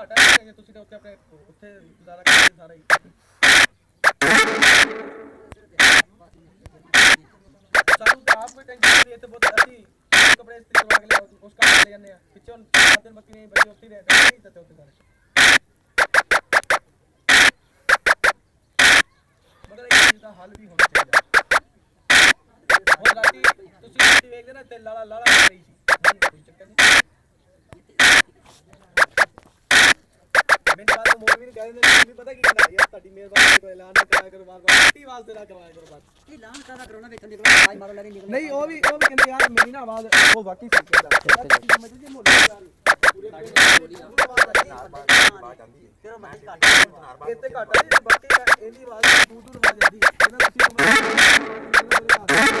ਘਾਟਾ ਨਹੀਂ ਹੈ ਤੁਸੀਂ ਤਾਂ ਉੱਥੇ ਆਪਣੇ ਉੱਥੇ ਗੁਜ਼ਾਰਾ ਕਰਦੇ ਸਾਰਾ ਹੀ ਸਾਨੂੰ ਤਾਂ ਆਪ ਕੋਈ ਟੈਨਸ਼ਨ ਨਹੀਂ ਇੱਥੇ ਬਹੁਤ ਅਸੀਂ ਕੱਪੜੇ ਇਸਤਰੀ ਕਰਵਾ ਕੇ ਲਿਆਓ ਉਸ ਕੰਮ ਚਲੇ ਜਾਂਦੇ ਆ ਪਿੱਛੋਂ ਚਾਰ ਦਿਨ ਬੱਕੀ ਨਹੀਂ ਬੱਚੇ ਉੱਥੇ ਹੀ ਰਹਿ ਨਹੀਂ ਦਿੱਤੇ ਉੱਥੇ ਸਾਰੇ ਮਗਰ ਇਹ ਚੀਜ਼ ਦਾ ਹੱਲ ਵੀ ਹੋਣਾ ਚਾਹੀਦਾ ਹੁਣ ਰਾਤੀ ਤੁਸੀਂ ਰਾਤੀ ਵੇਖਦੇ ਨਾ ਤੇ ਲਾਲਾ ਲਾਲਾ ਹੋ ਰਹੀ ਸੀ ਹੁਣ ਕੋਈ ਚੱਕਰ ਨਹੀਂ ਮੈਨੂੰ ਬਾਅਦ ਮੋਰ ਵੀ ਕਹਿ ਦਿੰਦੇ ਨੇ ਵੀ ਪਤਾ ਕੀ ਕਹਿੰਦਾ ਯਾਰ ਤੁਹਾਡੀ ਮਿਹਰਬਾਨੀ ਕੋਈ ਐਲਾਨ ਨਾ ਕਰਾਇਆ ਕਰੋ ਬਾਰ ਬਾਰ ਟੀ ਆਵਾਜ਼ ਦੇ ਨਾ ਕਰਾਇਆ ਕਰੋ ਬਾਅਦ ਐਲਾਨ ਕਾਹਦਾ ਕਰੋਨਾ ਵੇਖਣ ਦੇ ਕੋਲ ਆਵਾਜ਼ ਮਾਰੋ ਲੈ ਨਹੀਂ ਨਿਕਲਦਾ ਨਹੀਂ ਉਹ ਵੀ ਉਹ ਵੀ ਕਹਿੰਦੇ ਯਾਰ ਮੇਰੀ ਨਾ ਆਵਾਜ਼ ਉਹ ਵਾਕਈ ਸਹੀ ਕਹਿੰਦਾ ਮਜੇ ਦੇ ਮੋਰ ਪੂਰੇ ਤੇਰਾ ਮੈਂ ਘੱਟ ਇੱਥੇ ਘੱਟ ਨਹੀਂ ਬਾਕੀ ਇਹਦੀ ਆਵਾਜ਼ ਦੂਰ ਦੂਰ ਵੱਜ ਜਾਂਦੀ ਹੈ। ਇਹਨਾਂ ਤੁਸੀਂ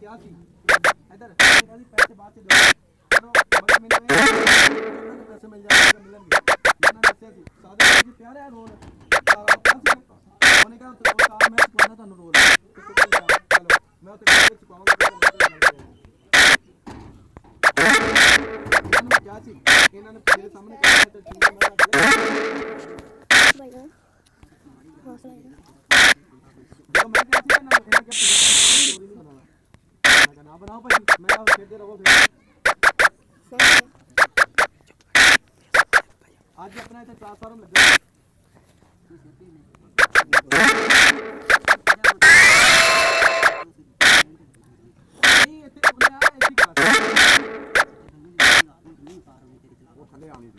क्या की इधर पैसे बाद से पैसे मिल जाएँगे। ਨਾ ਤੇ ਉਹ ਤਾਂ ਮੈਂ ਸਿਖਾਉਣਾ ਤੁਹਾਨੂੰ ਰੋਲ ਚਲੋ ਮੈਂ ਤੇ ਕਿਹਦੇ ਸਿਖਾਉਂਗਾ ਤੁਹਾਨੂੰ ਕਿਹਾ ਸੀ ਇਹਨਾਂ ਨੇ ਤੇਰੇ ਸਾਹਮਣੇ ਕਿਹਾ ਤੇ ਠੀਕ ਹੈ ਮੈਂ ਬਾਈ ਨਾ ਹੌਸਲਾ ਜਦੋਂ ਮੈਂ ਕਿਹਾ ਸੀ ਨਾ ਇਹਨਾਂ ਨੇ ਕਿਹਾ ਬਣਾਉਣਾ ਮੈਂ ਕਿਹਾ ਨਾ ਬਣਾਓ ਭਾਈ ਮੈਂ ਕਿਹਾ ਖੇਡਦੇ ਰਹੋ ਫਿਰ ਅੱਜ ਆਪਣਾ ਇੱਥੇ ਟ੍ਰਾਂਸਫਾਰਮ ਲੱਗਿਆ ਨਹੀਂ ਇੱਥੇ ਉਹਨੇ ਆ ਇੱਥੇ ਗੱਲ ਉਹ ਥੱਲੇ ਆਉਣੀ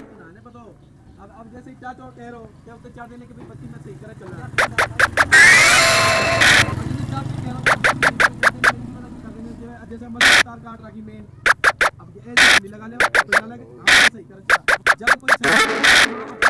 अब अब जैसे क्या तो कह रहे हो? कि अब तो चार देने के भी बत्ती में सही तरह चल। रहा है जैसे हम तार काट रखी मेन अब ऐसे लगा ले तो लगे सही तरह जब कोई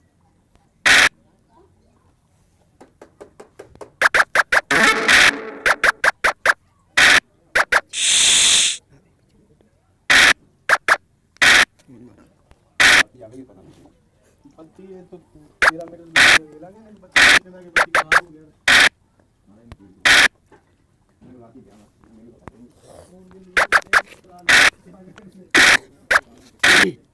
ही बना गलती है तो तेरह मीटर मिला गया। बच्चे के आगे बच्चे कहाँ हो। गया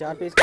चार पीस